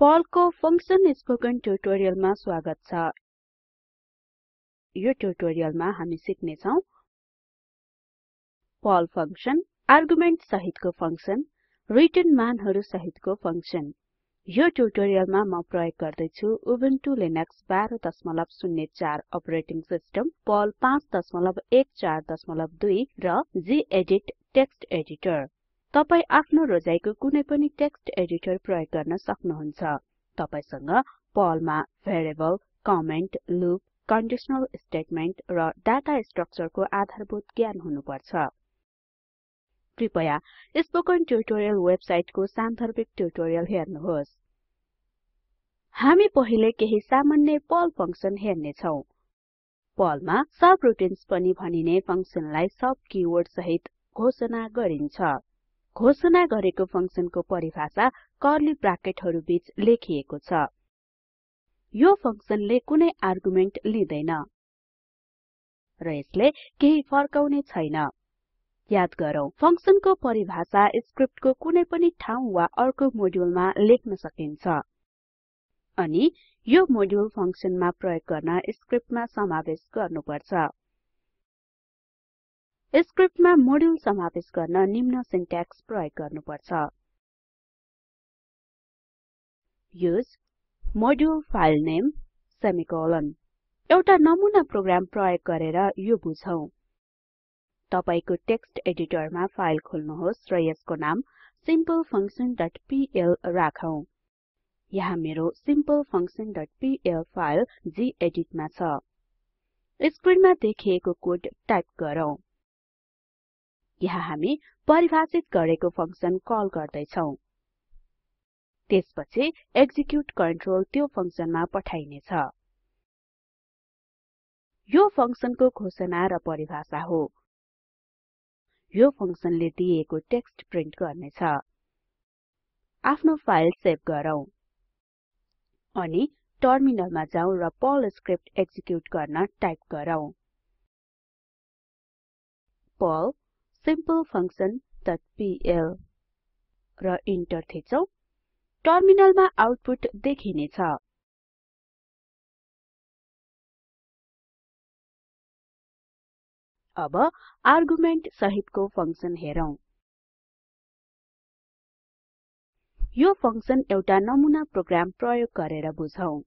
पर्लको function spoken ट्युटोरियलमा स्वागत छ। यो ट्युटोरियलमा हामी सिक्ने छौं पर्ल फंक्सन आर्गुमेन्ट सहितको फंक्सन रिटर्न मानहरु सहितको फंक्सन यो ट्युटोरियलमा म प्रयोग गर्दै छु Ubuntu Linux 1204 operating system Perl 5142 र गेदित टेक्स्ट एडिटर तपाई आफ्नो रोजाइको कुनै पनि टेक्स्ट एडिटर प्रयोग गर्न सक्नुहुन्छ। तपाईसँग पर्लमा variable comment loop conditional statement र डाटा स्ट्रक्चरको आधारभूत ज्ञान हुनुपर्छ। कृपया स्पोकन ट्युटोरियल वेबसाइटको सान्दर्भिक ट्युटोरियल हेर्नुहोस्। हामी पहिले केही सामान्य पर्ल फंक्सन हेर्ने छौं पर्लमा सब रुटिन्स पनि भनिने फंक्सनलाई सब किवर्ड सहित घोषणा गरिन्छ। घोषणा गरेको फंक्सनको परिभाषा कर्ली ब्राकेटहरु बीच लेखिएको छ। यो फंक्सनले कुनै आर्गुमेन्ट लिँदैन र यसले केही फर्काउने छैन। याद गरौँ फंक्सनको परिभाषा स्क्रिप्टको कुनै पनि ठाउँ वा अर्को मोड्युलमा लेख्न सकिन्छ। अनि यो मोड्युल फंक्सनमा प्रयोग गर्न स्क्रिप्टमा समावेश गर्नुपर्छ। स्क्रिप्टमा मोड्युल समावेश गर्न निम्न सिन्ट्याक्स प्रयोग गर्नुपर्छ। Use module file name semicolon. एउटा नमुना प्रोग्राम प्रयोग गरेर यो बुझौं। तपाईको टेक्स्ट एडिटरमा फाइल खोल्नुहोस् र यसको नाम simplefunctionपीएल राखौं। यहाँ मेरो simplefunctionपीएल फाइल गेदित मा छ। स्क्रिनमा देखिएको कोड टाइप गरौँ। यहाँ हामी परिभाषित गरेको फंक्सन कल गर्दै छौं त्यसपछि एक्जिक्युट कन्ट्रोल त्यो फंक्सनमा पठाइनेछ। यो फंक्सनको घोषणा र परिभाषा हो। यो फंक्सनले दिएको टेक्स्ट प्रिन्ट गर्नेछ। आफ्नो फाइल सेभ गरौँ। अनि टर्मिनलमा जाउँ र पर्ल स्क्रिप्ट एक्जिक्युट गर्न टाइप गरौँ। पर्ल simplefunction.pl र इन्टर थिचौं टर्मिनलमा आउटपुट देखिनेछ अब आर्गुमेन्ट सहितको फंक्सन हेरौं। यो फंक्सन एउटा नमुना प्रोग्राम प्रयोग गरेर बुझौं।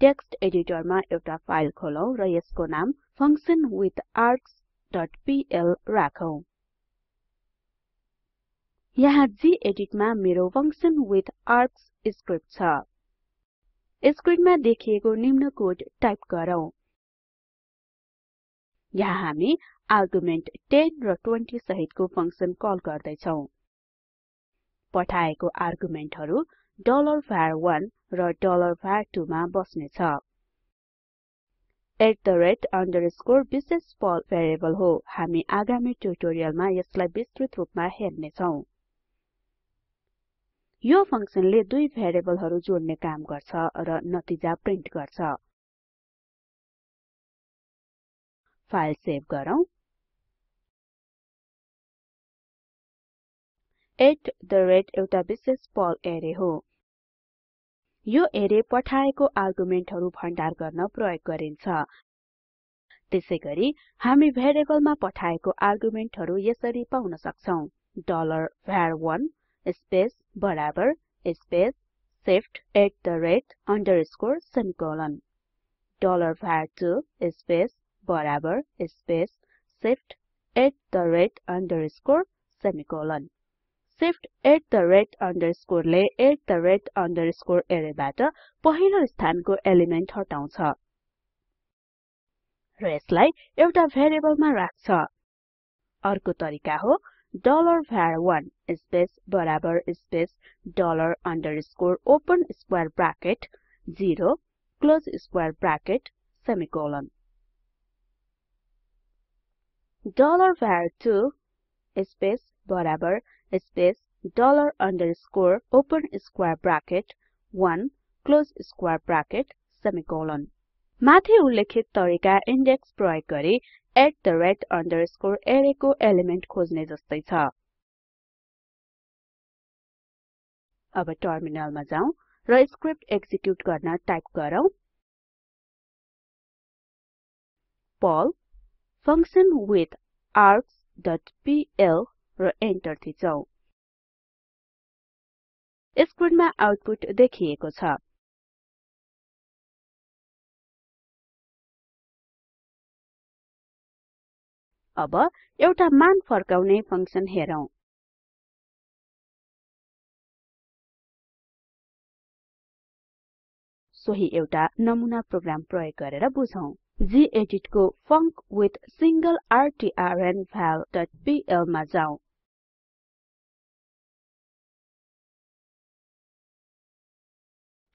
टेक्स्ट एडिटरमा एउटा फाइल खोलौं र यसको नाम functionwithargs.pl राखौं। यहाँ गेदित मा मेरो फंक्शन विथ आर्क्स स्क्रिप्ट छ। स्क्रिनमा देखिएको निम्न कोड टाइप गरौँ। यहाँ हामी आर्गुमेन्ट 10 र 20 सहितको फंक्सन कल गर्दै छौं पठाएको आर्गुमेन्टहरु var1 र var2 मा बस्ने छ underscore विशेष पर्ल भेरिएबल हो। हामी आगामी ट्युटोरियलमा यसलाई विस्तृत रूपमा हेर्ने छौं यो फंक्सनले दुई भेरिएबलहरु जोड्ने काम गर्छ र नतिजा प्रिन्ट गर्छ। फाइल सेभ गरौँ। एउटा विशेष पर्ल एरे हो। यो एरे पठाएको आर्गुमेन्टहरु भण्डार गर्न प्रयोग गरिन्छ। त्यसैगरी हामी भेरिएबलमा पठाएको आर्गुमेन्टहरु यसरी पाउन सक्छौं। var1 स्पेस बराबर space shift at the rate underscore semicolon dollar var2 space बराबर space shift at the rate underscore semicolon shift पहिलो स्थानको एलिमेन्ट हटाउँछ र यसलाई एउटा भेरिएबलमा राख्छ अर्को तरिका हो $var1 स्पेस बराबर space dollar underscore open square bracket 0 close square bracket semicolon $var2 space बराबर space dollar underscore open square bracket 1 close square bracket semicolon माथि उल्लेखित तरिका इन्डेक्स प्रयोग गरी underscore array को एलिमेन्ट खोज्ने जस्तै छ। अब टर्मिनलमा जाउँ र स्क्रिप्ट एक्जिक्युट गर्न टाइप गरौँ। पर्ल फंक्शन विथ पीएल र एन्टर थिचौं। स्क्रिनमा आउटपुट देखिएको छ। अब एउटा मान फर्काउने फंक्शन हेरौं। सोही एउटा नमुना प्रोग्राम प्रयोग गरेर बुझौं। गेदित को funcwithsinglertrnval.pl मा जाउँ।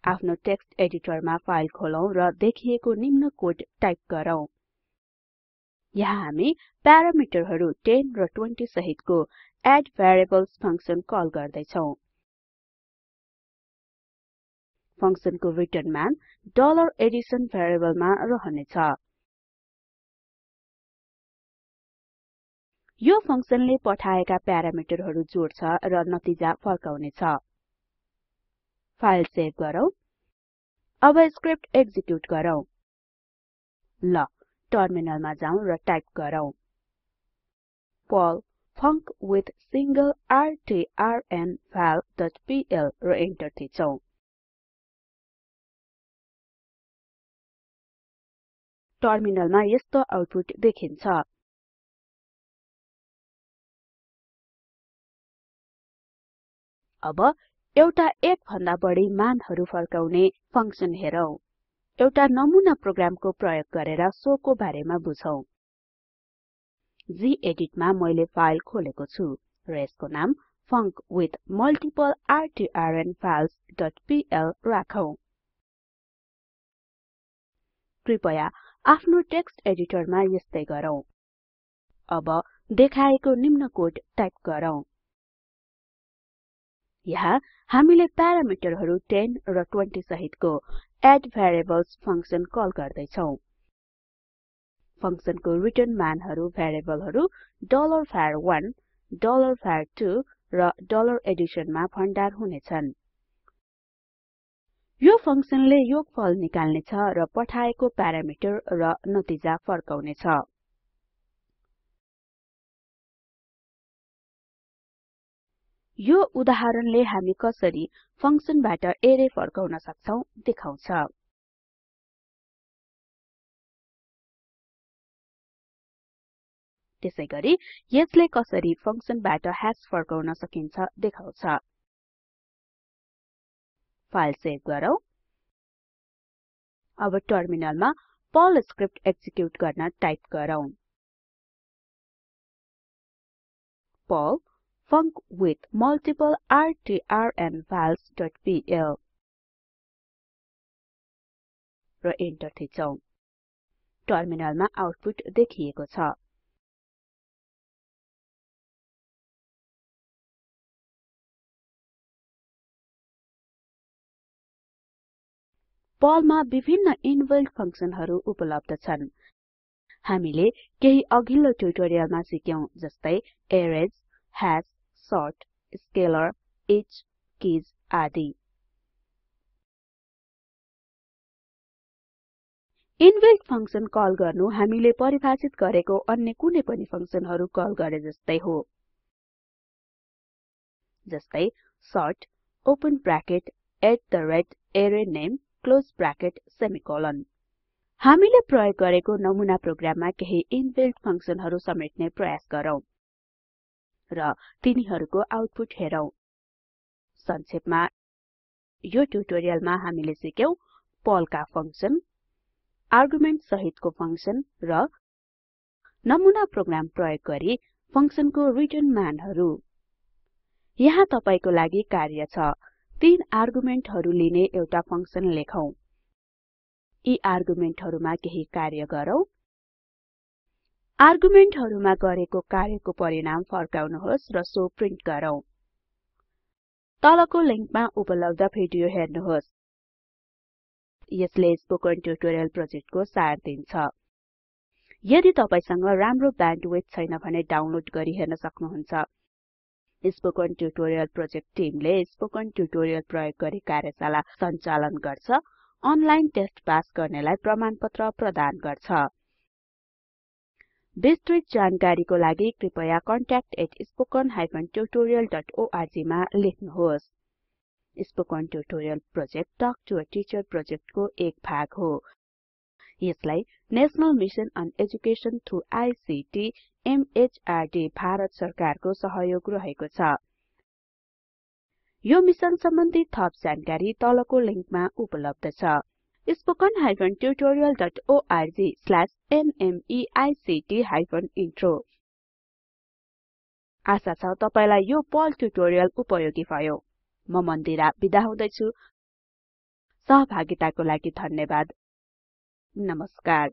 आफ्नो टेक्स्ट एडिटरमा फाइल खोलौं र देखिएको निम्न कोड टाइप गरौँ। यहाँ हामी प्यारामिटरहरु 10 र 20 सहितको एडभेरिएबल्स फंक्शन कल गर्दै छौं फंक्शनको रिटर्न मान $addition भेरिएबलमा रहनेछ। यो फंक्शनले पठाएका प्यारामिटरहरु जोड्छ र नतिजा फर्काउनेछ। फाइल सेभ गरौँ। अब स्क्रिप्ट एक्जिक्युट गरौँ। ल। टर्मिनलमा जाउँ र टाइप गरौँ। पर्ल funcwithsinglertrnval.pl र एन्टर थिचौं। टर्मिनलमा यस्तो आउटपुट देखिन्छ। अब एउटा एक भन्दा बढी मानहरु फर्काउने फंक्शन हेरौं। एउटा नमुना प्रोग्रामको प्रयोग गरेर सोको बारेमा बुझौं। गेदित मा मैले फाइल खोलेको छु र यसको नाम funcwithmultiplertrnvals.pl राखौं। कृपया आफ्नो टेक्स्ट एडिटरमा यस्तै गरौँ। अब देखाएको निम्न कोड टाइप गरौँ। यहाँ हामीले प्यारामिटरहरु 10 र 20 सहितको एडभेरिएबल्स फंक्शन कल गर्दै छौं फंक्शनको रिटर्न मानहरु भेरिएबलहरु var1 var2 र $addition मा भण्डार हुनेछन्। यो फंक्शनले योगफल निकाल्नेछ र पठाएको प्यारामिटर र नतिजा फर्काउनेछ। यो उदाहरणले हामी कसरी फंक्शनबाट एरे फर्काउन सक्छौं देखाउँछ। त्यसैगरी यसले कसरी फंक्शनबाट ह्याश फर्काउन सकिन्छ देखाउँछ। फाइल सेभ गरौँ। अब टर्मिनलमा पर्ल स्क्रिप्ट एक्जिक्युट गर्न टाइप गरौँ। पर्ल funcwithmultiplertrnvals.pl र एन्टर थिचौं। टर्मिनलमा आउटपुट देखिएको छ। पर्लमा विभिन्न इनबिल्ट फंक्शनहरु उपलब्ध छन्। हामीले केही अघिल्लो ट्युटोरियलमा सिक्यौं जस्तै arrays hash sort scalar each keys आदि। इनबिल्ट फंक्शन कल गर्नु हामीले परिभाषित गरेको अन्य कुनै पनि फंक्शनहरु कल गरे जस्तै हो। जस्तै sort open bracket arrayname close bracket semicolon हामीले प्रयोग गरेको नमुना प्रोग्राममा केही इनबिल्ट फंक्शनहरु समेट्ने प्रयास गरौँ। र तिनीहरुको आउटपुट हेरौं। संक्षेपमा यो ट्युटोरियलमा हामीले सिक्यौं पर्लका फंक्शन आर्गुमेन्ट सहितको फंक्शन र नमुना प्रोग्राम प्रयोग गरी फंक्शनको रिटर्न मानहरु। यहाँ तपाईको लागि कार्य छ तीन आर्गुमेन्टहरु लिने एउटा फंक्शन लेखौं। यी आर्गुमेन्टहरुमा केही कार्य गरौँ। आर्गुमेन्टहरुमा गरेको कार्यको परिणाम फर्काउनुहोस् र सो प्रिन्ट गरौँ। तलको लिंकमा उपलब्ध भिडियो हेर्नुहोस्। यसले स्पोकन ट्युटोरियल प्रोजेक्टको सार दिन्छ। यदि तपाईसँग राम्रो ब्यान्डविड्थ छैन भने डाउनलोड गरी हेर्न सक्नुहुन्छ। स्पोकन ट्युटोरियल प्रोजेक्ट टिमले स्पोकन ट्युटोरियल प्रयोग गरी कार्यशाला सञ्चालन गर्छ अनलाइन टेस्ट पास गर्नेलाई प्रमाणपत्र प्रदान गर्छ। विस्तृत जानकारीको लागि कृपया contact@spoken tutorialorg मा लेख्नुहोस्। Spoken tutorial project talk to a teacher प्रोजेक्टको एक भाग हो। यसलाई national mission on education through ICT MHRD Bharat सरकारको सहयोग रहेको छ। यो मिसन सम्बन्धी थप जानकारी तलको लिंकमा उपलब्ध छ। Spoken tutorialorg इन्ट्रो आशा छ तपाईलाई यो पर्ल ट्युटोरियल उपयोगी भयो। म मन्दिरा बिदा हुदैछु। सहभागिताको लागि धन्यवाद। नमस्कार।